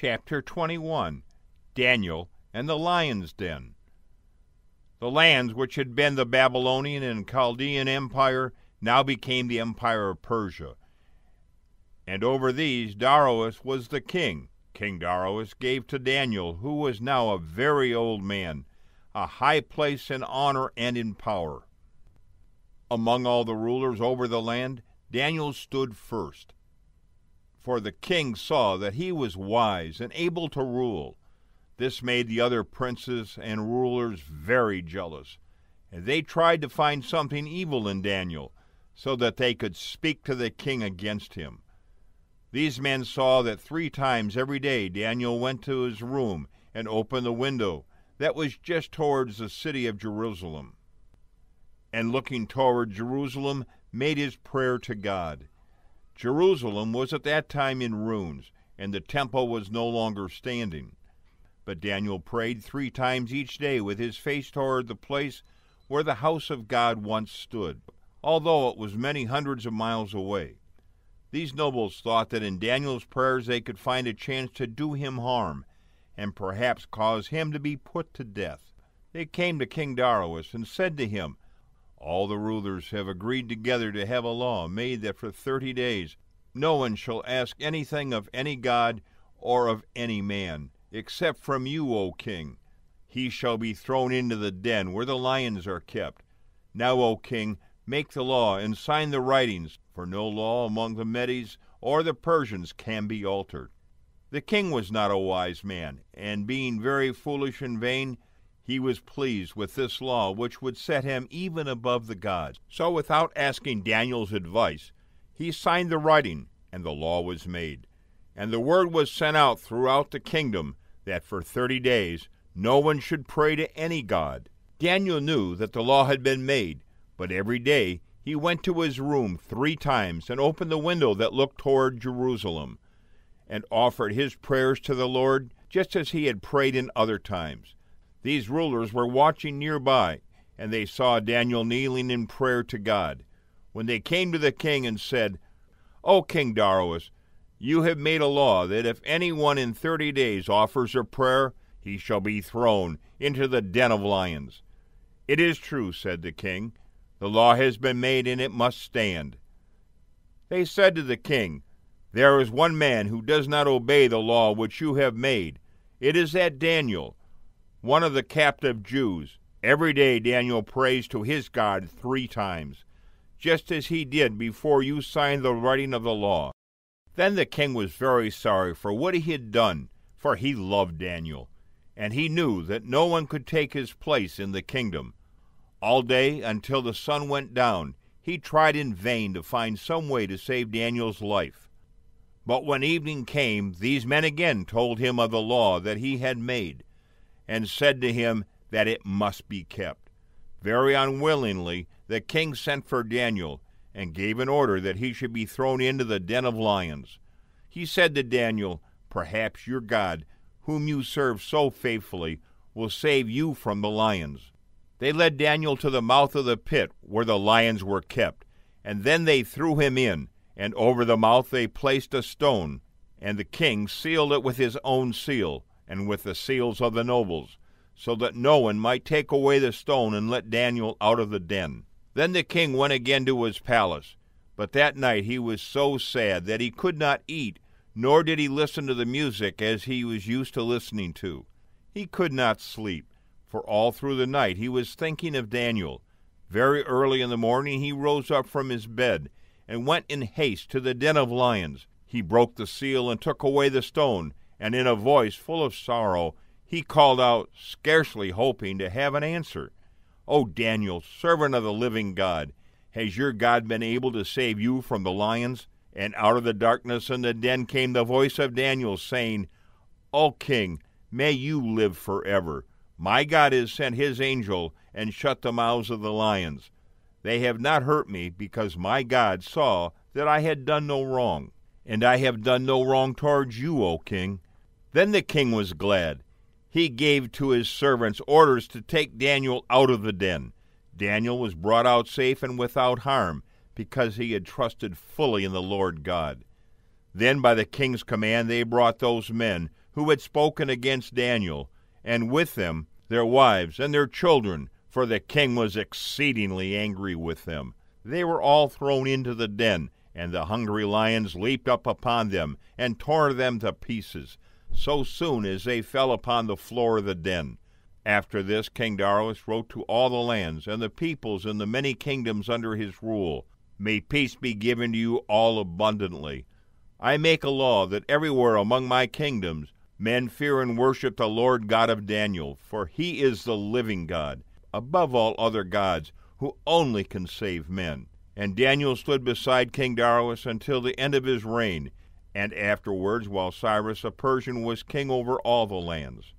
Chapter 21 Daniel and the Lion's Den. The lands which had been the Babylonian and Chaldean Empire now became the Empire of Persia. And over these Darius was the king. King Darius gave to Daniel, who was now a very old man, a high place in honor and in power. Among all the rulers over the land, Daniel stood first. For the king saw that he was wise and able to rule. This made the other princes and rulers very jealous, and they tried to find something evil in Daniel, so that they could speak to the king against him. These men saw that three times every day Daniel went to his room and opened the window that was just towards the city of Jerusalem, and looking toward Jerusalem, made his prayer to God. Jerusalem was at that time in ruins, and the temple was no longer standing. But Daniel prayed three times each day with his face toward the place where the house of God once stood, although it was many hundreds of miles away. These nobles thought that in Daniel's prayers they could find a chance to do him harm, and perhaps cause him to be put to death. They came to King Darius and said to him, All the rulers have agreed together to have a law made that for thirty days no one shall ask anything of any god or of any man, except from you, O king. He shall be thrown into the den where the lions are kept. Now, O king, make the law and sign the writings, for no law among the Medes or the Persians can be altered. The king was not a wise man, and being very foolish and vain, he was pleased with this law which would set him even above the gods. So, without asking Daniel's advice, he signed the writing, and the law was made. And the word was sent out throughout the kingdom that for thirty days no one should pray to any god. Daniel knew that the law had been made, but every day he went to his room three times and opened the window that looked toward Jerusalem and offered his prayers to the Lord just as he had prayed in other times. These rulers were watching nearby, and they saw Daniel kneeling in prayer to God. When they came to the king and said, O King Darius, you have made a law that if any one in thirty days offers a prayer, he shall be thrown into the den of lions. It is true, said the king. The law has been made, and it must stand. They said to the king, there is one man who does not obey the law which you have made. It is that Daniel, one of the captive Jews. Every day Daniel prays to his God three times, just as he did before you signed the writing of the law. Then the king was very sorry for what he had done, for he loved Daniel, and he knew that no one could take his place in the kingdom. All day until the sun went down, he tried in vain to find some way to save Daniel's life. But when evening came, these men again told him of the law that he had made, and said to him that it must be kept. Very unwillingly, the king sent for Daniel, and gave an order that he should be thrown into the den of lions. He said to Daniel, Perhaps your God, whom you serve so faithfully, will save you from the lions. They led Daniel to the mouth of the pit where the lions were kept, and then they threw him in and over the mouth they placed a stone, and the king sealed it with his own seal, and with the seals of the nobles, so that no one might take away the stone and let Daniel out of the den. Then the king went again to his palace, but that night he was so sad that he could not eat, nor did he listen to the music as he was used to listening to. He could not sleep, for all through the night he was thinking of Daniel. Very early in the morning he rose up from his bed and went in haste to the den of lions. He broke the seal and took away the stone, and in a voice full of sorrow he called out, scarcely hoping to have an answer, O Daniel, servant of the living God, has your God been able to save you from the lions? And out of the darkness in the den came the voice of Daniel, saying, O king, may you live forever. My God has sent his angel and shut the mouths of the lions. They have not hurt me, because my God saw that I had done no wrong. And I have done no wrong towards you, O king. Then the king was glad. He gave to his servants orders to take Daniel out of the den. Daniel was brought out safe and without harm, because he had trusted fully in the Lord God. Then, by the king's command, they brought those men who had spoken against Daniel, and with them their wives and their children, for the king was exceedingly angry with them. They were all thrown into the den, and the hungry lions leaped up upon them and tore them to pieces, so soon as they fell upon the floor of the den. After this, King Darius wrote to all the lands and the peoples and the many kingdoms under his rule May peace be given to you all abundantly. I make a law that everywhere among my kingdoms men fear and worship the Lord God of Daniel, for he is the living God, above all other gods, who only can save men. And Daniel stood beside King Darius until the end of his reign, and afterwards while Cyrus the Persian was king over all the lands.